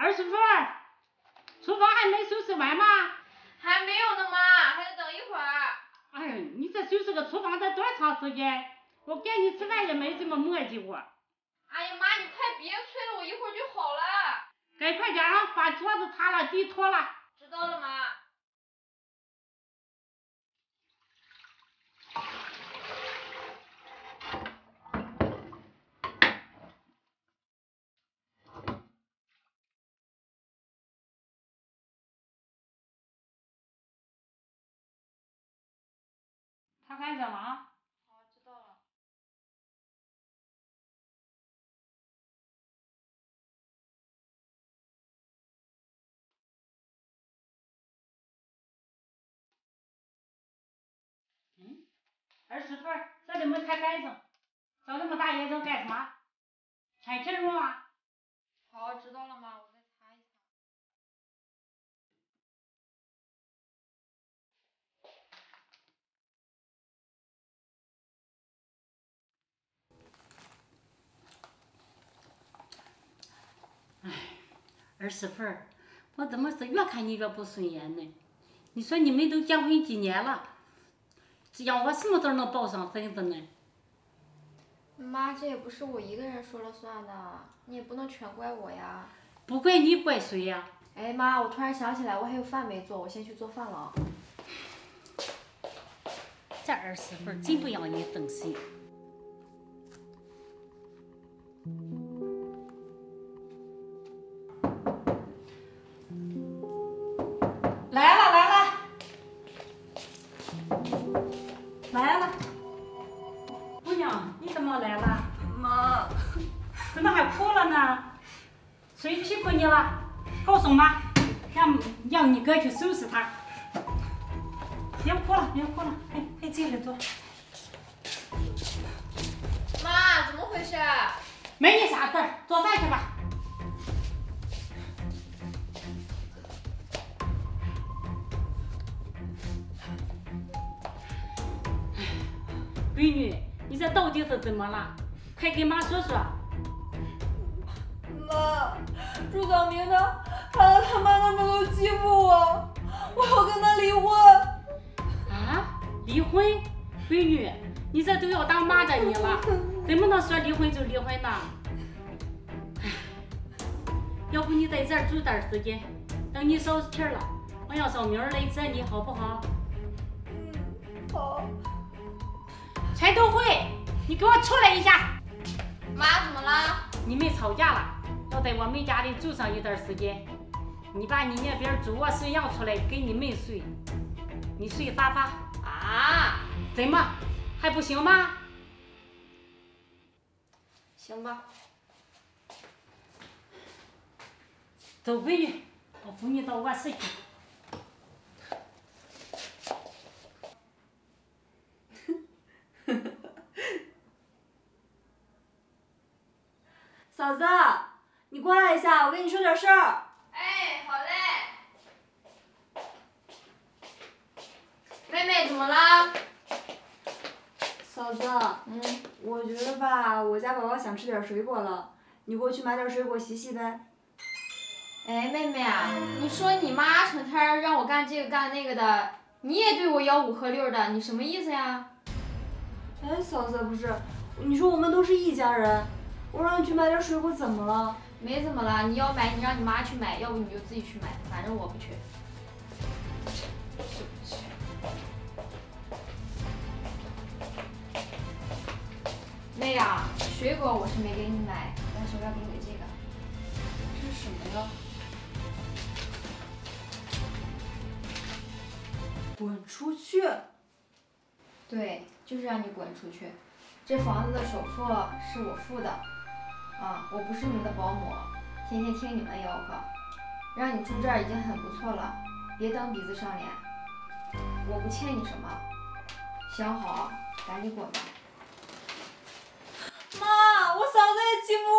二师傅，厨房还没收拾完吗？还没有呢，妈，还得等一会儿。哎呀，你这收拾个厨房得多长时间？我跟你吃饭也没这么磨叽过。哎呀妈，你快别催了，我一会儿就好了。赶快点啊，把桌子擦了，地拖了。知道了，妈。擦干净了啊。好，知道了。嗯，二媳妇，这里没擦干净，找那么大眼睛干什么？喘气儿吗？好，知道了，妈，我再擦一擦。儿媳妇儿，我怎么是越看你越不顺眼呢？你说你们都结婚几年了，这让我什么时候能抱上孙子呢？妈，这也不是我一个人说了算的，你也不能全怪我呀。不怪你怪谁呀？哎妈，我突然想起来，我还有饭没做，我先去做饭了啊。这儿媳妇儿真不让你省心。娘，你怎么来了？妈，怎么还哭了呢？谁欺负你了？告诉妈，让让你哥去收拾他。别哭了，别哭了，快快进来坐。妈，怎么回事？没你啥事儿，做饭去吧。闺女，你这到底是怎么了？快跟妈说说。妈，朱小明他他他妈那么都欺负我，我要跟他离婚。啊，离婚？闺女，你这都要当妈的你了，怎么能说离婚就离婚呢？唉，要不你在这儿住点时间，等你消气儿了，我让小明来接你，好不好？嗯，好。全都会，你给我出来一下！妈，怎么了？你们吵架了，要在我们家里住上一段时间。你把你那边主卧室让出来给你妹睡，你睡沙发。啊？怎么还不行吗？行吧。走，闺女，我扶你到卧室去。嫂子，你过来一下，我跟你说点事儿。哎，好嘞。妹妹，怎么了？嫂子，嗯，我觉得吧，我家宝宝想吃点水果了，你给我去买点水果洗洗呗。哎，妹妹啊，你说你妈成天让我干这个干那个的，你也对我吆五喝六的，你什么意思呀？哎，嫂子，不是，你说我们都是一家人，我让你去买点水果怎么了？没怎么了，你要买你让你妈去买，要不你就自己去买，反正我不去。妹呀，水果我是没给你买，但是我要给你这个。这是什么呀？滚出去！对，就是让你滚出去。这房子的首付是我付的，啊，我不是你们的保姆，天天听你们吆喝，让你住这儿已经很不错了，别蹬鼻子上脸。我不欠你什么，想好赶紧滚吧。妈。我嫂子也寂寞